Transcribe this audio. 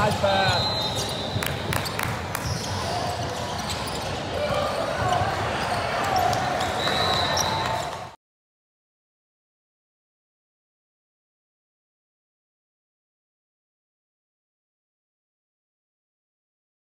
Nice pass.